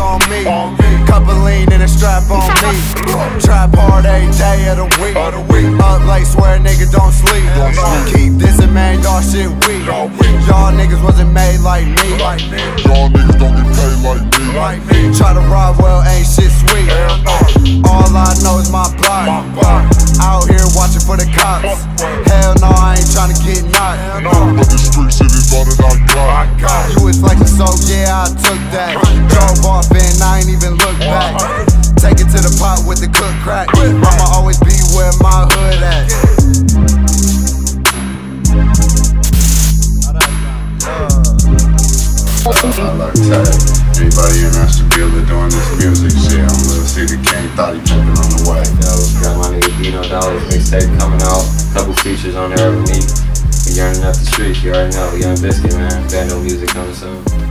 on me. Couple lean and a strap on me. Trap hard every day of the week. Up late, swear nigga don't sleep. Keep this in man, y'all shit weak. Y'all niggas wasn't made like me. Y'all niggas don't get paid like me. Try to rob, well, ain't shit sweet. All I know is my block. Out here watching for the cops. Hell no, I ain't trying to get knocked. Took that. Drove off and I ain't even look back. Take it to the pot with the cook crack. I'ma always be where my hood at. I like to tell anybody in Ashtabula doing this music shit. I'm Lil C Tha King, thought he jumping on the way. Yo, got my nigga Dino Dollars mixtape coming out. Couple features on there with me. We yearning up the streets, you already know. Young Biskit, man. Bando music coming soon.